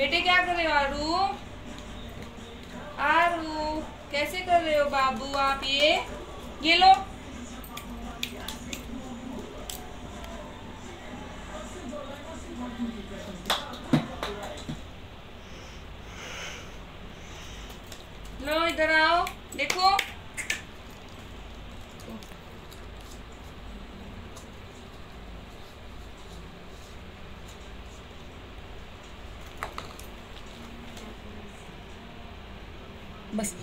बेटे, क्या कर रहे हो आरू? आरू, कैसे कर रहे हो बाबू आप ये? ये लो। लो, इधर आओ। देखो। बस।